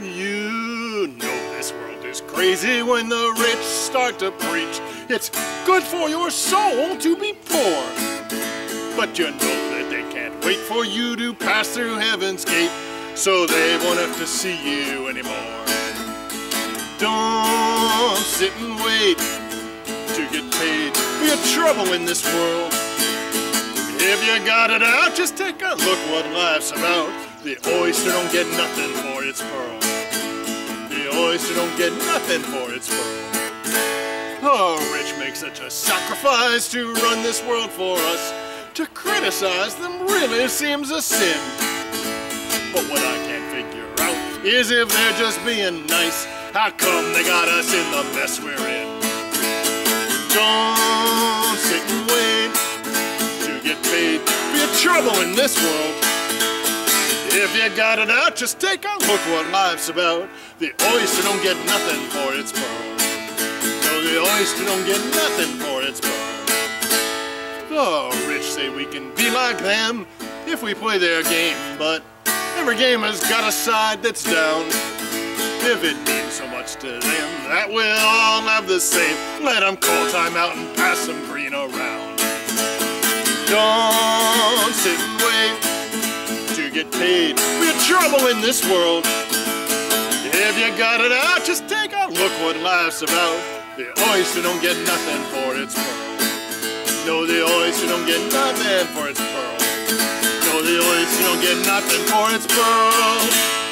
You know this world is crazy when the rich start to preach. It's good for your soul to be poor. But you know that they can't wait for you to pass through heaven's gate, so they won't have to see you anymore. Don't sit and wait to get paid. We have trouble in this world. If you got it out, just take a look what life's about. The oyster don't get nothing for its pearl. The oyster don't get nothing for its pearl. Oh, rich make such a sacrifice to run this world for us. To criticize them really seems a sin. But what I can't figure out is if they're just being nice, how come they got us in the mess we're in? Don't sit and wait to get paid. Be a trouble in this world. If you got it out, just take a look what life's about. The oyster don't get nothing for its pearl. No, the oyster don't get nothing for its pearl. The rich say we can be like them if we play their game, but every game has got a side that's down. If it means so much to them that we'll all have the same, let them call time out and pass some green around. Don't sit get paid. We're trouble in this world. If you got it out, just take a look what life's about. The oyster don't get nothing for its pearl. No, the oyster don't get nothing for its pearl. No, the oyster don't get nothing for its pearl.